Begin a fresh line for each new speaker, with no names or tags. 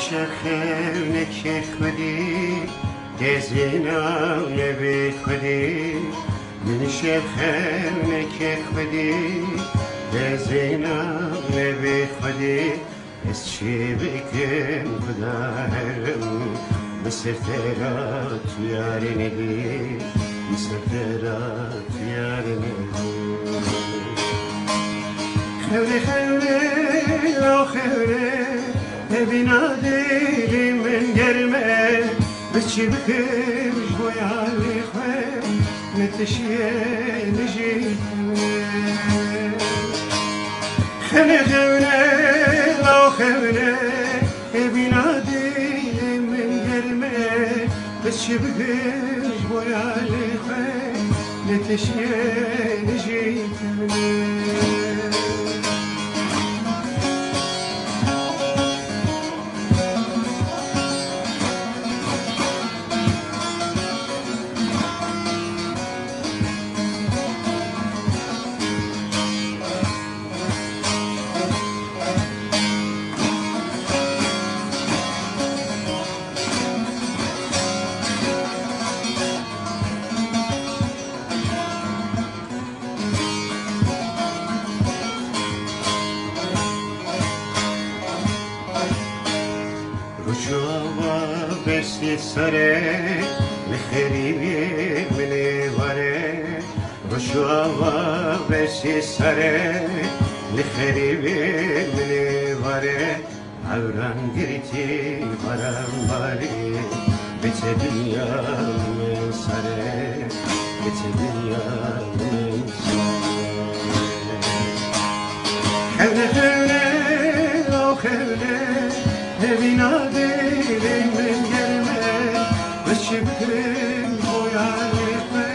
شخم نکه خودی دزینا نبی خودی من شخم نکه خودی دزینا نبی خودی از چی بگم بدارم مسافرات یاری نبی مسافرات یاری نبی خیلی خیلی آخری bina değil min germe biçi bikir boyalı khe netişiye nijir خنه خونه لا خونه بنا دل من گرمه بچه بگش بویال خونه نتشیه جوابا بشتی سره لخریبی منی وره جوابا بشتی سره لخریبی منی وره عوران گریتی برم باری بچه دنیا من سره بچه دنیا من سره değilim ben gelme Beşim kırım boyan etme